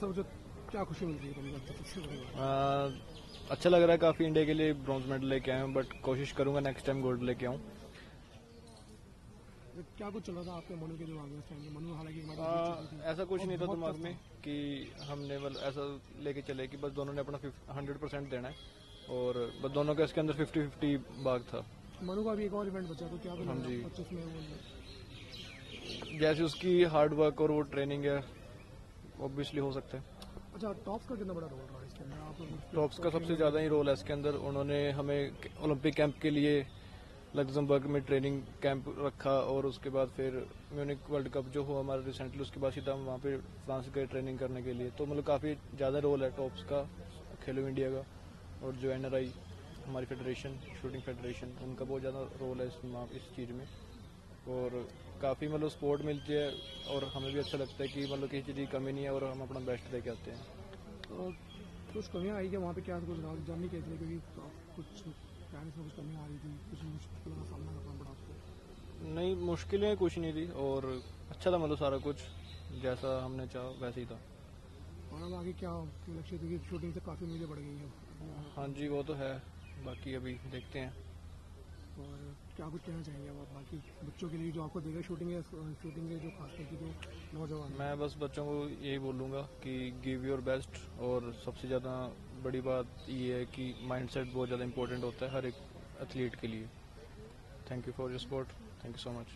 Sir जो क्या खुशी मिल रही है? आ, अच्छा लग रहा है काफ़ी इंडिया के लिए ब्रॉन्ज मेडल लेके आए हूँ बट कोशिश करूँगा नेक्स्ट टाइम गोल्ड लेके आऊँ क्या कुछ चल रहा था आपके मनु के दिमाग में? मनु हालाँकि आ, थी। ऐसा कुछ नहीं था दिमाग में कि हमने मतलब ऐसा लेके चले कि बस दोनों ने अपना हंड्रेड परसेंट देना है और बस दोनों का इसके अंदर फिफ्टी फिफ्टी भाग था। मनु का भी एक और इवेंट बचा तो क्या हाँ जी। जैसे उसकी हार्ड वर्क और वो ट्रेनिंग है ऑब्वियसली हो सकता है। अच्छा टॉप्स का कितना बड़ा रोल रहा है इसके अंदर? आप टॉप्स का सबसे ज़्यादा ही रोल है इसके अंदर। उन्होंने हमें ओलंपिक कैंप के लिए लग्जमबर्ग में ट्रेनिंग कैंप रखा और उसके बाद फिर म्यूनिक वर्ल्ड कप जो हुआ हमारा रिसेंटली उसके बाद सीधा हम वहाँ पे फ्रांस गए ट्रेनिंग करने के लिए। तो मतलब काफ़ी ज़्यादा रोल है टॉप्स का खेलो इंडिया का और जो एनआरआई हमारी फेडरेशन शूटिंग फेडरेशन उनका बहुत ज़्यादा रोल है इस इस चीज़ में। और काफ़ी मतलब सपोर्ट मिलती है और हमें भी अच्छा लगता है कि मतलब किसी चीज़ की कमी नहीं है और हम अपना बेस्ट लेके आते हैं। तो कुछ कमियाँ आई क्या वहाँ पे? क्या कुछ जाननी कैसे क्योंकि कुछ पेरेंट्स में कुछ कमियाँ आ रही थी कुछ मुश्किलों का सामना करना पड़ा आपको। नहीं मुश्किलें कुछ नहीं थी और अच्छा था मतलब सारा कुछ जैसा हमने चाहा वैसे ही था। और अब आगे क्या लक्ष्य क्योंकि शूटिंग से काफ़ी उम्मीदें बढ़ गई हैं। हाँ जी वो तो है। बाकी अभी देखते हैं। और क्या कुछ कहना चाहेंगे आप बाकी बच्चों के लिए जो आपको देगा शूटिंग है शूटिंग के जो खास करके जो नौजवान मैं बस बच्चों को यही बोलूँगा कि गिव योर बेस्ट और सबसे ज़्यादा बड़ी बात ये है कि माइंडसेट बहुत ज़्यादा इंपॉर्टेंट होता है हर एक एथलीट के लिए। Thank you for your support thank you so much